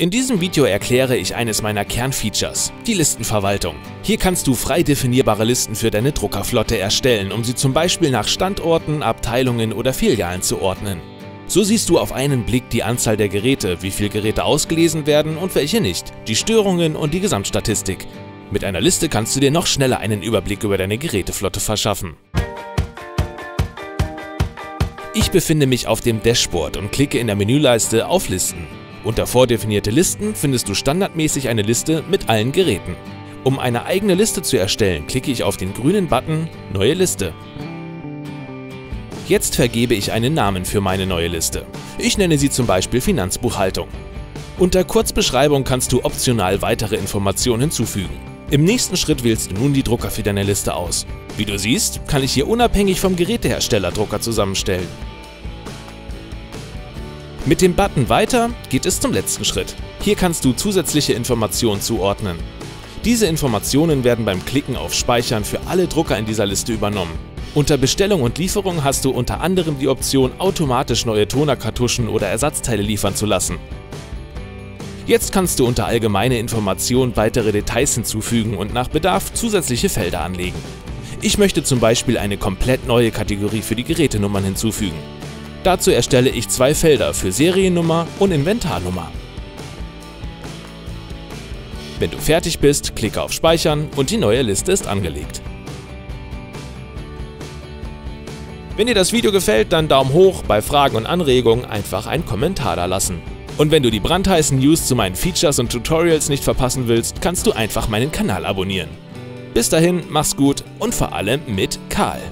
In diesem Video erkläre ich eines meiner Kernfeatures, die Listenverwaltung. Hier kannst du frei definierbare Listen für deine Druckerflotte erstellen, um sie zum Beispiel nach Standorten, Abteilungen oder Filialen zu ordnen. So siehst du auf einen Blick die Anzahl der Geräte, wie viele Geräte ausgelesen werden und welche nicht, die Störungen und die Gesamtstatistik. Mit einer Liste kannst du dir noch schneller einen Überblick über deine Geräteflotte verschaffen. Ich befinde mich auf dem Dashboard und klicke in der Menüleiste auf Listen. Unter vordefinierte Listen findest du standardmäßig eine Liste mit allen Geräten. Um eine eigene Liste zu erstellen, klicke ich auf den grünen Button Neue Liste. Jetzt vergebe ich einen Namen für meine neue Liste. Ich nenne sie zum Beispiel Finanzbuchhaltung. Unter Kurzbeschreibung kannst du optional weitere Informationen hinzufügen. Im nächsten Schritt wählst du nun die Drucker für deine Liste aus. Wie du siehst, kann ich hier unabhängig vom Gerätehersteller Drucker zusammenstellen. Mit dem Button Weiter geht es zum letzten Schritt. Hier kannst du zusätzliche Informationen zuordnen. Diese Informationen werden beim Klicken auf Speichern für alle Drucker in dieser Liste übernommen. Unter Bestellung und Lieferung hast du unter anderem die Option, automatisch neue Tonerkartuschen oder Ersatzteile liefern zu lassen. Jetzt kannst du unter Allgemeine Informationen weitere Details hinzufügen und nach Bedarf zusätzliche Felder anlegen. Ich möchte zum Beispiel eine komplett neue Kategorie für die Gerätenummern hinzufügen. Dazu erstelle ich zwei Felder für Seriennummer und Inventarnummer. Wenn du fertig bist, klicke auf Speichern und die neue Liste ist angelegt. Wenn dir das Video gefällt, dann Daumen hoch, bei Fragen und Anregungen einfach einen Kommentar da lassen. Und wenn du die brandheißen News zu meinen Features und Tutorials nicht verpassen willst, kannst du einfach meinen Kanal abonnieren. Bis dahin, mach's gut und vor allem mit Karl.